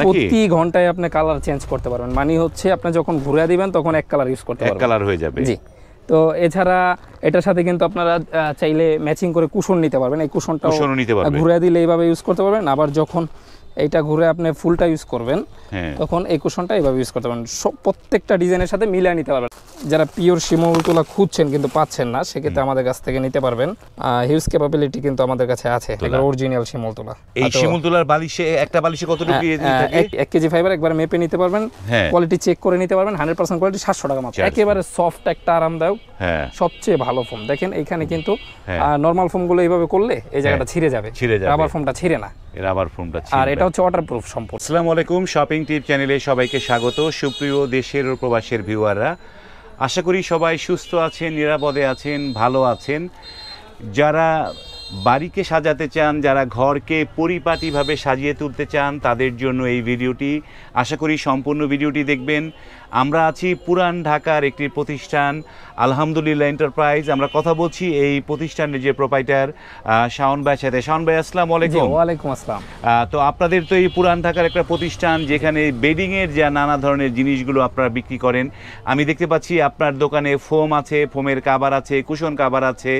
প্রতি ঘন্টায় আপনি কালার চেঞ্জ করতে পারবেন। মানে হচ্ছে আপনি যখন ঘুরে দিবেন তখন এক কালার ইউজ করতে পারবেন। কালার হয়ে যাবে। জি। তো এছাড়া এটার সাথে কিন্তু আপনারা চাইলে ম্যাচিং করে কুশন নিতে পারবেন। এই পারবে। ঘুরে দিলে এইভাবে ইউজ করতে পারবেন। আবার যখন এইটা ঘুরে আপনি ফুলটা ইউজ করবেন হ্যাঁ। তখন এই কুশনটা এইভাবে ইউজ করতে পারবেন। প্রত্যেকটা ডিজাইনের সাথে মিলিয়ে নিতে পারবেন। যারা পিওর শিমুল তোলা খুঁজছেন কিন্তু পাচ্ছেন না সেক্ষেত্রে আমাদের কাছ থেকে নিতে পারবেন। হিউজ ক্যাপাবিলিটি কিন্তু আমাদের কাছে আছে। অরিজিনাল শিমুল তোলা। এই শিমুল তোলার বালিশে একটা বালিশে কতটুকু হ্যাঁ, হ্যাঁ, এক- কেজি ফাইবার একবার মেপে নিতে পারবেন হ্যাঁ। কোয়ালিটি চেক করে নিতে পারবেন হান্ড্রেড পার্সেন্ট কোয়ালিটি সাতশো টাকা মাত্র। একেবারে সফট একটা আরামদায়ক হ্যাঁ। সবচেয়ে ভালো ফোম দেখেন এখানে কিন্তু হ্যাঁ। নর্মাল ফোমগুলো এইভাবে করলে এই জায়গাটা ছিঁড়ে যাবে। ছিঁড়ে যাবে। রাবার ফোমটা ছিঁড়ে না। এর আবার ফোনটা আর এটা হচ্ছে ওয়াটারপ্রুফ সম্পূর্ণ আসসালামু আলাইকুম শপিং টিপ চ্যানেলে সবাইকে স্বাগত। সুপ্রিয় দেশের ও প্রবাসের ভিউয়াররা আশা করি সবাই সুস্থ আছেন, নিরাপদে আছেন, ভালো আছেন। যারা বাড়িকে সাজাতে চান, যারা ঘরকে পরিপাটিভাবে সাজিয়ে তুলতে চান, তাদের জন্য এই ভিডিওটি। আশা করি সম্পূর্ণ ভিডিওটি দেখবেন। আমরা আছি পুরান ঢাকার একটি প্রতিষ্ঠান আলহামদুলিল্লাহ এন্টারপ্রাইজ আমরা কথা বলছি এই প্রতিষ্ঠানের যে প্রোপাইটার শাওন ভাই সাথে। শাওন ভাই আসসালামু আলাইকুম। ওয়ালাইকুম আসসালাম। তো আপনাদের তো এই পুরান ঢাকার একটা প্রতিষ্ঠান যেখানে বেডিংয়ের যা নানা ধরনের জিনিসগুলো আপনারা বিক্রি করেন। আমি দেখতে পাচ্ছি আপনার দোকানে ফোম আছে ফোমের কাবার আছে কুশন কাবার আছে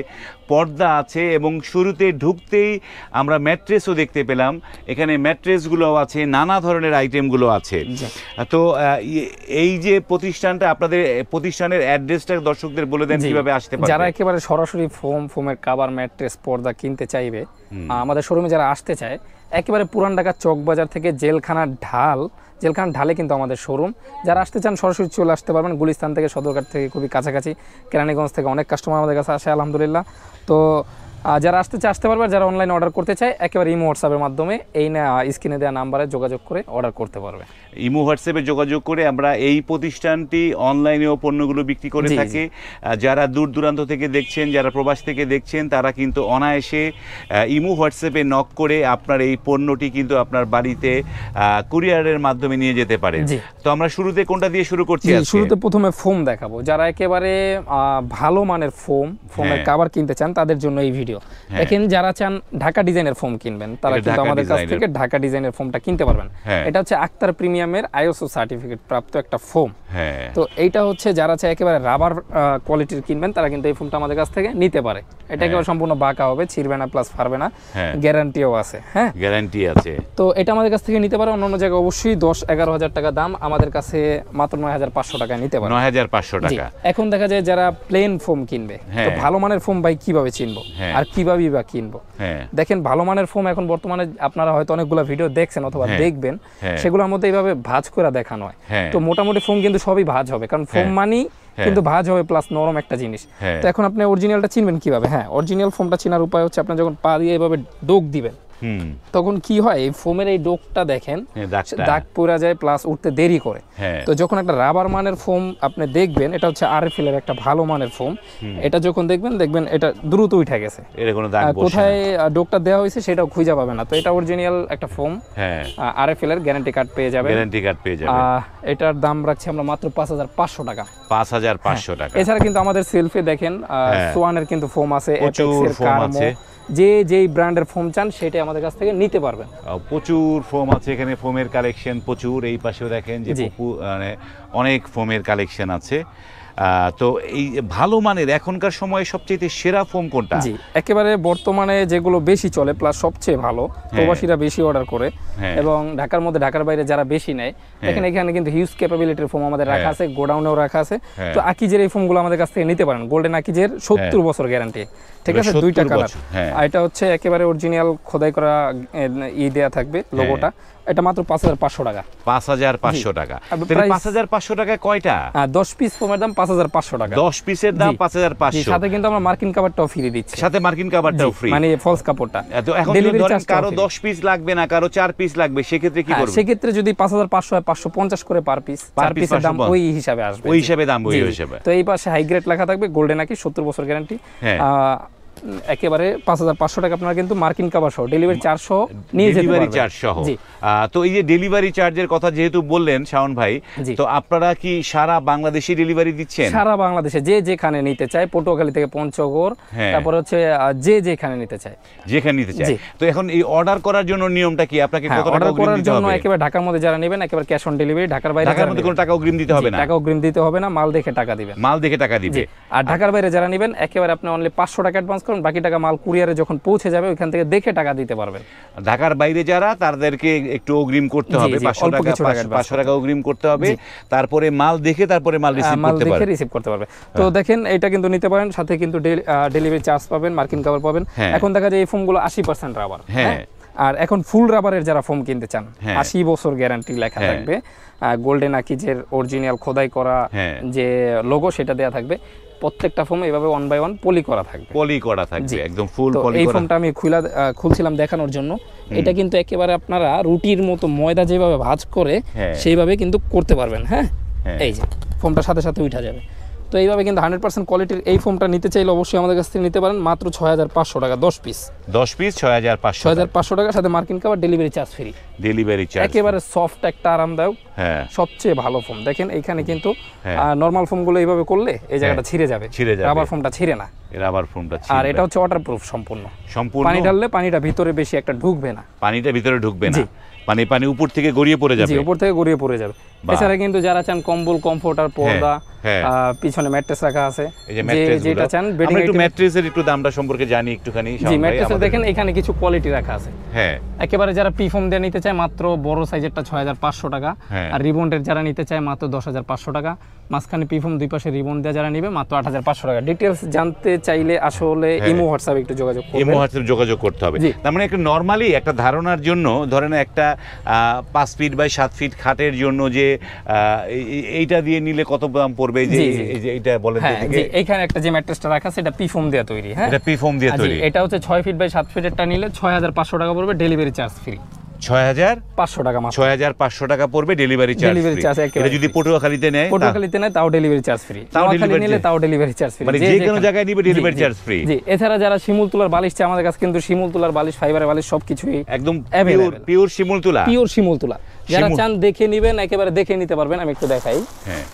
পর্দা আছে এবং শুরুতে ঢুকতেই আমরা ম্যাট্রেসও দেখতে পেলাম। এখানে ম্যাট্রেসগুলোও আছে নানা ধরনের আইটেমগুলো আছে। তো এই যে প্রতিষ্ঠানটা আপনাদের প্রতিষ্ঠানের অ্যাড্রেসটা দর্শকদের বলে দেন কীভাবে আসতে পারবে? যারা একেবারে সরাসরি ফোম ফোমের কাবার ম্যাট্রেস পর্দা কিনতে চাইবে। আমাদের শোরুমে যারা আসতে চায় একেবারে পুরান ঢাকা চক বাজার থেকে জেলখানার ঢাল জেলখানার ঢালে কিন্তু আমাদের শোরুম যারা আসতে চান সরাসরি চলে আসতে পারবেন গুলিস্তান থেকে সদরঘাট থেকে খুবই কাছাকাছি কেরানীগঞ্জ থেকে অনেক কাস্টমার আমাদের কাছে আসে আলহামদুলিল্লাহ। তো যারা আসতে চায় আসতে পারবে যারা অনলাইনে অর্ডার করতে চায় একেবারে ইমো হোয়াটসঅ্যাপের মাধ্যমে এই না স্ক্রিনে দেওয়া নাম্বারে যোগাযোগ করে অর্ডার করতে পারবে। ইমো হোয়াটসঅ্যাপে যোগাযোগ করে আমরা এই প্রতিষ্ঠানটি অনলাইনেও পণ্যগুলো বিক্রি করে। থাকি। যারা দূর দূরান্ত থেকে দেখছেন যারা প্রবাস থেকে দেখছেন তারা কিন্তু অনায়াসে ইমো হোয়াটসঅ্যাপে নক করে আপনার এই পণ্যটি কিন্তু আপনার বাড়িতে কুরিয়ারের মাধ্যমে নিয়ে যেতে পারে তো আমরা শুরুতে কোনটা দিয়ে শুরু করছি শুরুতে প্রথমে ফোম দেখাবো। যারা একেবারে ভালো মানের ফোম ফোমের। কাভার কিনতে চান তাদের জন্য এই ভিডিও দেখেন যারা চান ঢাকা ডিজাইনের ফোম কিনবেন তারা কিন্তু আমাদের কাছ থেকে ঢাকা ডিজাইনের ফোমটা কিনতে পারবেন। হ্যাঁ। এটা হচ্ছে আক্তার প্রিমিয়ামের আইএসও সার্টিফিকেট প্রাপ্ত একটা ফোম। হ্যাঁ। তো এইটা হচ্ছে যারা চায় একেবারে রাবার কোয়ালিটির কিনবেন তারা কিন্তু এই ফোমটা আমাদের কাছ থেকে নিতে পারে। এটা একেবারে সম্পূর্ণ বাঁকা হবে ছিঁড়বে না প্লাস ফারবে না। হ্যাঁ। গ্যারান্টিও আছে হ্যাঁ। গ্যারান্টি আছে। তো এটা আমাদের কাছ থেকে নিতে পারে অন্য অন্য জায়গায় অবশ্যই দশ এগারো হাজার টাকা দাম আমাদের কাছে মাত্র নয় হাজার পাঁচশো টাকায় নিতে পারে। নয় হাজার পাঁচশো টাকা। এখন দেখা যায় যারা প্লেন ফোম কিনবে হ্যাঁ। ভালো মানের ফোম ভাই কীভাবে চিনবো? হ্যাঁ। আর কিভাবেই বা কিনবো হ্যাঁ দেখেন ভালো মানের ফোম এখন বর্তমানে আপনারা হয়তো অনেকগুলো ভিডিও দেখছেন অথবা হ্যাঁ। দেখবেন হ্যাঁ। সেগুলোর মধ্যে এইভাবে ভাজ করে দেখানো হয়। তো মোটামুটি ফোম কিন্তু সবই ভাজ হবে কারণ ফোম। মানি। কিন্তু ভাজ হবে প্লাস নরম একটা জিনিস। তো এখন আপনি অরিজিনালটা চিনবেন কীভাবে হ্যাঁ অরিজিনাল ফোমটা চেনার উপায় হচ্ছে আপনি যখন পা দিয়ে এভাবে ডোক দিবেন তখন কি হয় এই ফোমের এই ডোকটা দেখেন হ্যাঁ, দাগ পড়া যায় প্লাস উঠতে দেরি করে। হ্যাঁ। তো যখন একটা রাবার মানের ফোম আপনি দেখবেন এটা হচ্ছে আরএফএল এর একটা ভালো মানের ফোম এটা যখন দেখবেন দেখবেন এটা দ্রুত উঠে গেছে। কোথায় ডোকটা দেওয়া হয়েছে সেটাও খুঁজে পাবে না। তো এটা অরিজিনাল একটা ফোম হ্যাঁ। আরএফএল এর গ্যারান্টি কার্ড পেয়ে যাবে গ্যারান্টি কার্ড পেয়ে যাবে এটার দাম রাখছি আমরা মাত্র পাঁচ হাজার পাঁচশো টাকা। পাঁচ হাজার পাঁচশো টাকা। এছাড়া কিন্তু আমাদের সেলফে দেখেন হ্যাঁ। সোয়ানের কিন্তু ফোম আছে আছে। যে যেই ব্র্যান্ডের ফোম চান সেটাই আমাদের কাছ থেকে নিতে পারবেন। প্রচুর ফোম আছে এখানে ফোমের কালেকশন প্রচুর। এই পাশেও দেখেন যে মানে অনেক ফোমের কালেকশন আছে। তো এই ভালো মানের এখনকার সময়ে সবচেয়ে সেরা ফোম কোনটা? জি একেবারে বর্তমানে যেগুলো বেশি চলে প্লাস সবচেয়ে ভালো প্রবাসীরা বেশি অর্ডার করে হ্যাঁ। এবং ঢাকার মধ্যে ঢাকার বাইরে যারা বেশি নেয় এখানে এখানে কিন্তু হিউজ ক্যাপাবিলিটির ফোম আমাদের রাখা হ্যাঁ। আছে গোডাউনেও রাখা আছে। হ্যাঁ। তো আকিজের এই ফোমগুলো আমাদের কাছ থেকে নিতে পারেন গোল্ডেন আকিজের সত্তর বছর গ্যারান্টি ঠিক আছে? দুইটা কালার হ্যাঁ। আর এটা হচ্ছে একেবারে অরিজিনাল খোদাই করা ই দেয়া থাকবে লোগোটা এটা মাত্র পাঁচ হাজার পাঁচশো টাকা। পাঁচ হাজার পাঁচশো টাকা। পাঁচ হাজার পাঁচশো টাকা কয়টা? আর দশ পিস ফোমের দাম পাঁচ হাজার পাঁচশো টাকা। দশ পিসের দাম। পাঁচ হাজার পাঁচশো। সাথে কিন্তু আমরা মার্কিন কাভারটাও ফ্রি দিচ্ছি। সাথে মার্কিন কাভারটাও ফ্রি মানে ফলস কাপড়টা। এখন ধরেন কারও। দশ পিস লাগবে না কারও চার পিস লাগবে সেক্ষেত্রে কি হ্যাঁ, করবে? সেক্ষেত্রে যদি পাঁচ হাজার পাঁচশো হয় পাঁচশো পঞ্চাশ করে পার পিস চার পিসের দাম ওই হিসাবে আসবে। ওই হিসাবে দাম ওই। হিসাবে। তো এই পাশে হাই গ্রেড লেখা থাকবে গোল্ডেন নাকি সত্তর বছর গ্যারান্টি হ্যাঁ। একেবারে পাঁচ হাজার পাঁচশো টাকা আপনারা কিন্তু মার্কিন কাবার সহ ডেলিভারি চারশো নিয়ে ডেলিভারি। চার্জ সহ। তো এই যে ডেলিভারি চার্জের কথা যেহেতু বললেন শাওন ভাই তো আপনারা কি সারা বাংলাদেশি ডেলিভারি দিচ্ছেন? সারা বাংলাদেশে যে যেখানে নিতে চায় পটুয়াখালী থেকে পঞ্চগড় হ্যাঁ। তারপর হচ্ছে যে যেখানে নিতে চায়। যেখানে নিতে জি। তো এখন এই অর্ডার করার জন্য নিয়মটা কি? আপনাকে কত টাকা অর্ডার করার জন্য একেবারে ঢাকার মধ্যে যারা নেবেন একেবারে ক্যাশ অন ডেলিভারি ঢাকার বাইরে ঢাকার মধ্যে কোনো টাকা অগ্রিম দিতে হবে না? টাকা অগ্রিম দিতে হবে না মাল দেখে টাকা দিবেন। মাল দেখে টাকা দিবে। আর ঢাকার বাইরে যারা নেবেন একেবারে আপনি অনলি পাঁচশো টাকা অ্যাডভান্স করুন বাকি টাকা মাল কুরিয়ারে যখন পৌঁছে যাবে ওইখান থেকে দেখে টাকা দিতে পারবেন। ঢাকার বাইরে যারা তাদেরকে একটু অগ্রিম করতে হবে। পাঁচশো টাকা পাঁচশো- টাকা অগ্রিম করতে হবে। তারপরে মাল দেখে তারপরে মাল রিসিভ মাল দেখে রিসিভ করতে পারবে। তো দেখেন এটা কিন্তু নিতে পারেন সাথে কিন্তু ডেলিভারি চার্জ পাবেন মার্কিন কাভার পাবেন। হ্যাঁ। এখন দেখা যায় এই ফোনগুলো আশি পার্সেন্ট আবার হ্যাঁ। আর এখন ফুল রাবারের যারা ফোম কিনতে চান হ্যাঁ। আশি বছর গ্যারান্টি লেখা হ্যাঁ। থাকবে গোল্ডেন আকিজের অরিজিনাল খোদাই করা হ্যাঁ। যে লোগো সেটা দেওয়া থাকবে প্রত্যেকটা ফোম এভাবে ওয়ান বাই ওয়ান পলি করা থাকবে পলি করা থাকবে একদম ফুল পলি এই ফোমটা আমি খুলা খুলছিলাম দেখানোর জন্য এটা কিন্তু একেবারে আপনারা রুটির মতো ময়দা যেভাবে ভাজ করে। সেইভাবে কিন্তু করতে পারবেন হ্যাঁ হ্যাঁ। এই যে ফোমটার সাথে সাথে উঠা যাবে তো এইভাবে কিন্তু হান্ড্রেড পার্সেন্ট কোয়ালিটির এই ফোমটা নিতে চাইলে অবশ্যই আমাদের কাছ থেকে নিতে পারেন। মাত্র ছয় হাজার পাঁচশো টাকা দশ পিস। দশ পিস ছয় হাজার পাঁচশো ছয় হাজার পাঁচশো টাকার সাথে মার্কিন কাবার delivery charge free. Delivery charge একেবারে সফট একটা আরামদায়ক হ্যাঁ। সবচেয়ে ভালো ফোম দেখেন এইখানে কিন্তু হ্যাঁ। নর্মাল ফোমগুলো এইভাবে করলে এই জায়গাটা ছিঁড়ে যাবে। ছিঁড়ে যাবে। রাবার ফোমটা ছিঁড়ে না। এর আবার ফোনটা আর এটা হচ্ছে ওয়াটারপ্রুফ সম্পূর্ণ। সম্পূর্ণ। পানি ঢাললে পানিটা ভিতরে বেশি একটা ঢুকবে না। পানিটা ভিতরে ঢুকবে না। পানি পানি উপর থেকে গড়িয়ে পড়ে যাবে। উপর থেকে গড়িয়ে পড়ে যাবে। এছাড়া কিন্তু যারা চান কম্বল কমফোর্টার পর্দা হ্যাঁ। আহ, পিছনে ম্যাট্রেস রাখা আছে। যেটা চান বেডিং একটু ম্যাট্রেসের একটু দামটা সম্পর্কে জানি একটুখানি জি ম্যাট্রেসের দেখেন এখানে কিছু কোয়ালিটি রাখা আছে। হ্যাঁ। একেবারে যারা পিফর্ম দিয়ে নিতে চায় মাত্র বড় সাইজেরটা ছয় হাজার পাঁচশো টাকা। হ্যাঁ। আর রিবন্ডের যারা নিতে চায় মাত্র দশ হাজার পাঁচশো টাকা। মাঝখানে পিফর্ম দুই পাশে রিবন যারা নিবে মাত্র আট হাজার পাঁচশো টাকা। ডিটেলস জানতে চাইলে আসলে ইমো হোয়াটসঅ্যাপে একটু যোগাযোগ করবেন। মুহূর্তে যোগাযোগ করতে হবে। তার মানে একটা নর্মালি একটা ধারণার জন্য ধরেন একটা আহ, পাঁচ ফিট বাই সাত ফিট খাটের জন্য যে এইটা দিয়ে নিলে কত দাম পড়বে? এই যে। এই যে এইটা বলেন তো হ্যাঁ এইখানে একটা যে ম্যাট্রেসটা রাখা আছে এটা পিফর্ম দিয়ে তৈরি হ্যাঁ? এটা পি ফোম দিয়ে তৈরি। এটা হচ্ছে ছয় ফিট বাই সাত ফিটেরটা নিলে ছয় হাজার পাঁচশো টাকা পড়বে ডেলিভারি চার্জ ফ্রি। ছয় হাজার পাঁচশো টাকা ছয় হাজার পাঁচশো টাকা পড়বে ডেলিভারি চার্জ Delivery charge এটা যদি পটুয়াখালীতে নেয় পটুয়াখালীতে নেয় তাও ডেলিভারি চার্জ ফ্রি। তাও নোয়াখালী নিলে তাও ডেলিভারি চার্জ ফ্রি। মানে যে কোনো জায়গায় নিবে delivery charge free। জি এছাড়া যারা শিমুল তুলার বালিশ চায় আমাদের কাছে কিন্তু শিমুল তুলার বালিশ ফাইবারের বালিশ সবকিছুই একদম পিওর পিওর শিমুল তুলা। পিওর শিমুল তুলা। যারা চান দেখে নিবেন একেবারে দেখে নিতে পারবেন আমি একটু দেখাই। হ্যাঁ।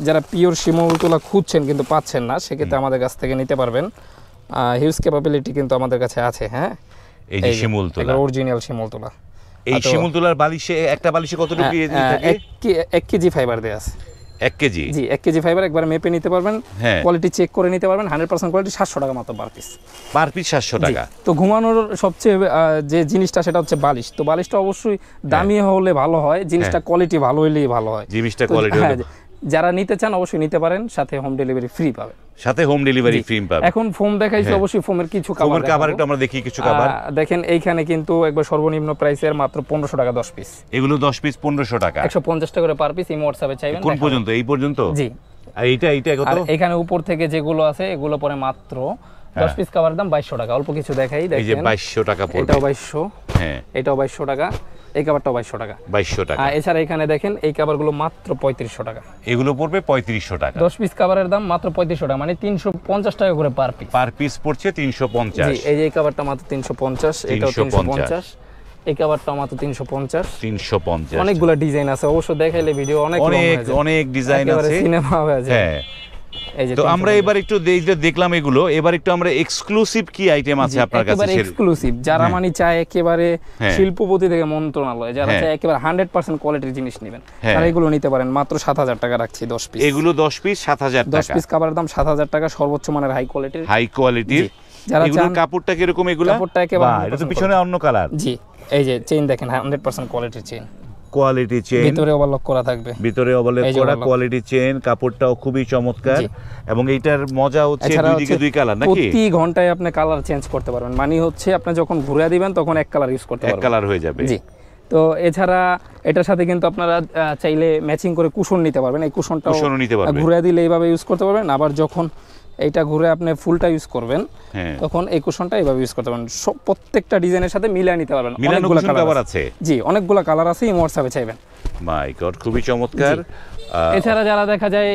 যারা পিওর শিমুল তুলা খুঁজছেন কিন্তু পাচ্ছেন না সেক্ষেত্রে আমাদের কাছ থেকে নিতে পারবেন। হিউজ ক্যাপাবিলিটি কিন্তু আমাদের কাছে আছে হ্যাঁ? এই যে শিমুল তুলা। অরিজিনাল শিমুল তুলা। এই তো- শিমুল তুলার বালিশে একটা বালিশে কতটুকু থাকে? এক কেজি ফাইবার দেওয়া আছে। এক কেজি? জি এক কেজি ফাইবার একবার মেপে নিতে পারবেন। হ্যাঁ। কোয়ালিটি চেক করে নিতে পারবেন। হান্ড্রেড পার্সেন্ট কোয়ালিটি সাতশো টাকা মাত্র পার পিস পার পিস সাতশো টাকা। তো ঘুমানোর সবচেয়ে যে জিনিসটা সেটা হচ্ছে বালিশ। তো বালিশটা অবশ্যই দামি হলে ভালো হয় জিনিসটা কোয়ালিটি ভালো হলেই ভালো হয়। জিনিসটা কোয়ালিটি হ্যাঁ, যারা নিতে চান অবশ্যই নিতে পারেন সাথে হোম ডেলিভারি ফ্রি পাবেন। সাথে হোম ডেলিভারি ফ্রি পাবে এখন ফোম দেখাইছি হ্যাঁ। অবশ্যই ফোমের কিছু কাভার দেখাবো। একটু আমরা দেখি কিছু আহ, দেখেন এইখানে কিন্তু একবার সর্বনিম্ন প্রাইসের মাত্র পনেরোশো টাকা দশ পিস এগুলো দশ পিস পনেরোশো টাকা। একশো পঞ্চাশ টাকা করে পার পিস এই হোয়াটসঅ্যাপে চাইবেন কোন পর্যন্ত? এই পর্যন্ত? জি। আর এইটা এইটা কত? আর এখানে উপর থেকে যেগুলো আছে এগুলো পরে মাত্র দশ পিস কাভার দাম বাইশশো টাকা। অল্প কিছু দেখাই হ্যাঁ। এই যে দেখেন। বাইশশো টাকা পড়বে। এটাও বাইশশো। হ্যাঁ। এটাও বাইশশো টাকা। এই কাভারটাও বাইশশো টাকা। বাইশশো টাকা। এছাড়া এখানে দেখেন এই কাভারগুলো মাত্র পঁয়ত্রিশশো টাকা। এগুলো পড়বে পঁয়ত্রিশশো টাকা। দশ পিস কাভারের দাম মাত্র পঁয়ত্রিশশো টাকা মানে তিনশো পঞ্চাশ টাকা করে পার পিস পার পিস পড়ছে তিনশো পঞ্চাশ। এই যে এই কাভারটা মাত্র তিনশো পঞ্চাশ এটাও তিনশো পঞ্চাশ। এই কাভারটা মাত্র তিনশো পঞ্চাশ। তিনশো পঞ্চাশ। অনেকগুলো ডিজাইন আছে অবশ্য দেখাইলে ভিডিও অনেক অনেক অনেক ডিজাইন আছে। সিনেমা হয়ে যায়। হ্যাঁ। তো আমরা এবার একটু দেখলাম এগুলো এবার একটু আমরা এক্সক্লুসিভ কি আইটেম আছে আপনার কাছে একেবারে এক্সক্লুসিভ যারা মানে চায় একেবারে হ্যাঁ। শিল্পপতি থেকে মন্ত্রণালয় যারা হ্যাঁ। চায় একেবারে হান্ড্রেড পার্সেন্ট কোয়ালিটির জিনিস নেবেন। তারা এগুলো নিতে পারেন। মাত্র সাত হাজার টাকা রাখছি দশ পিস এগুলো দশ পিস সাত হাজার দশ পিস কাভারের দাম সাত হাজার টাকা সর্বোচ্চ মানের হাই কোয়ালিটির হাই কোয়ালিটির যারা চান- কাপড়টা কীরকম এগুলো? কাপড়টা একেবারে এটা তো পিছনে অন্য কালার জি এই যে চেইন দেখেন হান্ড্রেড পার্সেন্ট কোয়ালিটির চেইন কোয়ালিটি চেন ভিতরে ওভারলক করা থাকবে। ভিতরে যে করা কোয়ালিটি চেন কাপড়টাও খুবই চমৎকার। এবং এইটার মজা হচ্ছে দুই দিকে দুই কালার নাকি? প্রতি ঘন্টায় আপনি কালার চেঞ্জ করতে পারবেন। মানে হচ্ছে আপনি যখন ঘুরে দিবেন তখন এক কালার ইউজ করতে পারবেন। এক কালার হয়ে যাবে। জি। তো এছাড়া এটার সাথে কিন্তু আপনারা চাইলে ম্যাচিং করে কুশন নিতে পারবেন। এই কুশনটাও কুশনও নিতে পারবেন। ঘুরে দিলে এইভাবে ইউজ করতে পারবেন। আবার যখন এইটা ঘুরে আপনি ফুলটা ইউজ করবেন হ্যাঁ। তখন এই কুশনটা এইভাবে ইউজ করতে পারবেন। প্রত্যেকটা ডিজাইনের সাথে মিলিয়ে নিতে পারবেন। অনেকগুলো কালার আছে। জি অনেকগুলো কালার আছে এই হোয়াটসঅ্যাপে চাইবেন। মাই গড খুবই চমৎকার। এছাড়া যারা দেখা যায়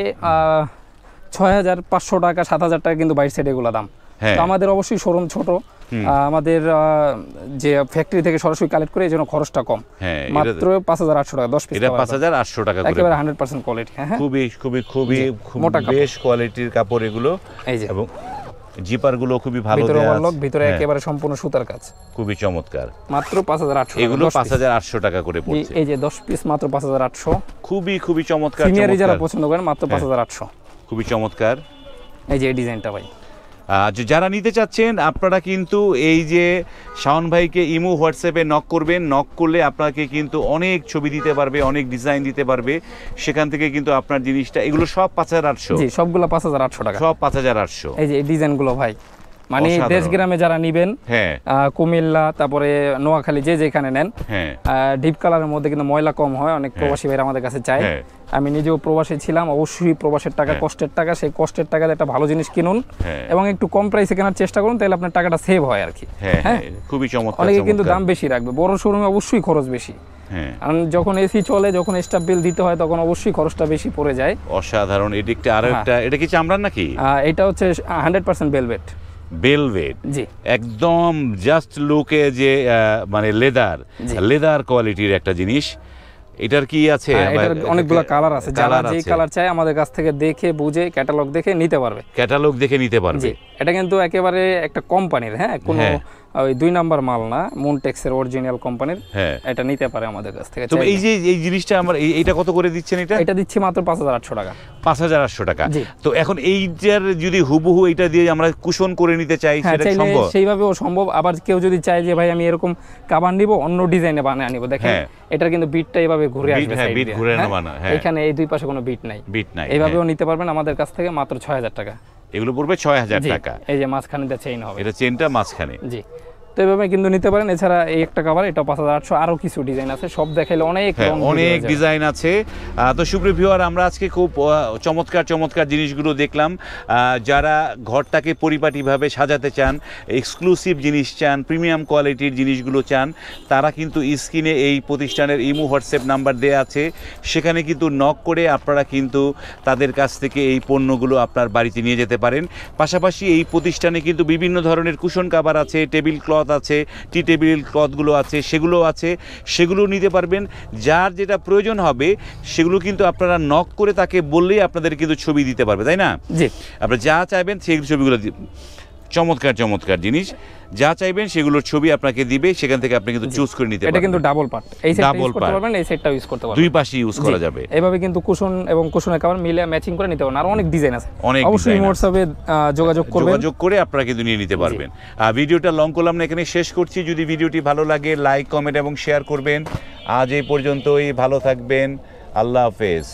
ছয় হাজার পাঁচশো টাকা সাত হাজার টাকা কিন্তু বাইশ সাইড এগুলো দাম। হ্যাঁ। তো আমাদের অবশ্যই শোরুম ছোট। আমাদের যে ফ্যাক্টরি থেকে সরাসরি কালেক্ট করে এই জন্য খরচটা কম। হ্যাঁ মাত্র পাঁচ হাজার আটশো টাকা দশ পিস এটা পাঁচ হাজার আটশো টাকা একেবারে হান্ড্রেড পার্সেন্ট কোয়ালিটি হ্যাঁ হ্যাঁ। খুবই খুবই খুবই মোটা বেশ কোয়ালিটির কাপড় এগুলো। এই যে। এবং জিপারগুলো খুবই ভালো ভিতরে ওভারলক ভিতরে হ্যাঁ, একেবারে সম্পূর্ণ সুতার কাজ। খুবই চমৎকার। মাত্র পাঁচ হাজার আটশো এগুলো পাঁচ হাজার আটশো টাকা করে পড়ছে। এই যে দশ পিস মাত্র পাঁচ হাজার আটশো। খুবই খুবই চমৎকার সিনিয়রই যারা পছন্দ করেন মাত্র পাঁচ হাজার আটশো। খুবই চমৎকার। এই যে ডিজাইনটা ভাই। যারা নিতে চাচ্ছেন আপনারা কিন্তু এই যে শাওন ভাইকে ইমো হোয়াটসঅ্যাপে নক করবেন। নক করলে আপনাকে কিন্তু অনেক ছবি দিতে পারবে অনেক ডিজাইন দিতে পারবে। সেখান থেকে কিন্তু আপনার জিনিসটা এগুলো সব পাঁচ হাজার আটশো। সবগুলো পাঁচ হাজার আটশো টাকা। সব পাঁচ হাজার আটশো। এই যে ডিজাইনগুলো ভাই। মানে। দেশ গ্রামে যারা নিবেন হ্যাঁ। কুমিল্লা তারপরে নোয়াখালী যে যেখানে নেন হ্যাঁ। ডিপ কালারের মধ্যে কিন্তু ময়লা কম হয় অনেক প্রবাসী ভাইরা আমাদের কাছে চায়। হ্যাঁ। আমি নিজেও প্রবাসী ছিলাম অবশ্যই প্রবাসের টাকা হ্যাঁ। কষ্টের টাকা সেই কষ্টের টাকাতে একটা ভালো জিনিস কিনুন হ্যাঁ। এবং একটু কম প্রাইসে কেনার চেষ্টা করুন তাহলে আপনার টাকাটা সেভ হয় আর কি হ্যাঁ হ্যাঁ? খুবই চমৎকার অনেকে কিন্তু দাম বেশি রাখবে বড় শোরুমে অবশ্যই খরচ বেশি। হ্যাঁ। কারণ যখন এসি চলে যখন স্টাফ বিল দিতে হয় তখন অবশ্যই খরচটা বেশি পড়ে যায়। অসাধারণ এটি একটা আরও। একটা এটা কি চামড়ার নাকি? এটা হচ্ছে হান্ড্রেড পার্সেন্ট বেলভেট বেলভেট একদম জাস্ট লুকে যে মানে লেদার লেদার কোয়ালিটির একটা জিনিস। এটার কি আছে? হ্যাঁ, এটার অনেকগুলো কালার আছে। যারা যে যেই কালার চাই আমাদের কাছ থেকে দেখে বুঝে ক্যাটালগ দেখে নিতে পারবে। ক্যাটালগ দেখে নিতে পারবে। এটা কিন্তু একেবারে একটা কোম্পানির হ্যাঁ কোনো হ্যাঁ। ওই দুই নাম্বার মাল না মুনটেক্সের অরিজিনাল কোম্পানির এটা নিতে পারে আমাদের কাছ থেকে তো এই যে এই জিনিসটা আমার এই- এইটা কত করে দিচ্ছেন এটা? এটা দিচ্ছি মাত্র পাঁচ হাজার আটশো টাকা। পাঁচ হাজার আটশো টাকা। তো এখন এইটার যদি হুবহু এটা দিয়ে আমরা কুশন করে নিতে চাই হ্যাঁ সেটা সম্ভব? সেইভাবেও সম্ভব। আবার কেউ যদি চায় যে ভাই আমি এরকম কাবার নিব অন্য ডিজাইনে বানিয়ে আনিব। দেখেন হ্যাঁ। এটার কিন্তু বিটটা এভাবে ঘুরে বিট, আসবে হ্যাঁ, বিট ঘুরে হ্যাঁ? নামানো, হ্যাঁ। এখানে এই দুই পাশে কোনো বিট নাই। বিট নাই এইভাবেও। নিতে পারবেন আমাদের কাছ থেকে মাত্র ছয় হাজার টাকা। এগুলো পড়বে ছয় হাজার টাকা। এই যে মাঝখানে চেইন হবে। এটা চেনটা মাঝখানে। জি। তো এইভাবে কিন্তু নিতে পারেন। এছাড়া এই একটা কাভার এটা পাঁচ হাজার আটশো। আরও কিছু ডিজাইন আছে সব দেখাইলে অনেক হ্যাঁ অনেক ডিজাইন আছে। তো সুপ্রিয় ভিউয়ার আমরা আজকে খুব চমৎকার চমৎকার জিনিসগুলো দেখলাম। যারা ঘরটাকে পরিপাটিভাবে সাজাতে চান এক্সক্লুসিভ জিনিস চান প্রিমিয়াম কোয়ালিটির জিনিসগুলো চান তারা কিন্তু স্ক্রিনে এই প্রতিষ্ঠানের ইমো হোয়াটসঅ্যাপ নাম্বার দেওয়া আছে। সেখানে কিন্তু নক করে আপনারা কিন্তু তাদের কাছ থেকে এই পণ্যগুলো আপনার বাড়িতে নিয়ে যেতে পারেন। পাশাপাশি এই প্রতিষ্ঠানে কিন্তু বিভিন্ন ধরনের কুশন কাভার আছে টেবিল ক্লথ আছে টি টেবিল ক্লথগুলো আছে সেগুলো আছে সেগুলো নিতে পারবেন। যার যেটা প্রয়োজন হবে সেগুলো কিন্তু আপনারা নক করে তাকে বললেই আপনাদের কিন্তু ছবি দিতে পারবে তাই না? জি। আপনারা যা চাইবেন সেই ছবিগুলো চমৎকার চমৎকার জিনিস। যা চাইবেন সেগুলোর ছবি আপনাকে দিবে সেখান থেকে আপনি কিন্তু চুজ করে নিতে পারবেন। এটা কিন্তু ডাবল পার্ট এই সেটটা ইউজ করতে পারবেন এই সেটটা ইউজ করতে পারবেন। দুই পাশে ইউজ করা যাবে। এইভাবে কিন্তু কুশন এবং কুশনের কাভার মিলে ম্যাচিং করে নিতে পারবেন আর অনেক ডিজাইন আছে। অনেক অবশ্যই হোয়াটসঅ্যাপে যোগাযোগ করবেন। যোগাযোগ করে আপনারা কিন্তু নিয়ে নিতে পারবেন। আর ভিডিওটা লং করলাম না এখানে শেষ করছি। যদি ভিডিওটি ভালো লাগে লাইক কমেন্ট এবং শেয়ার করবেন। আজ এই পর্যন্তই। ভালো থাকবেন। আল্লাহ হাফেজ।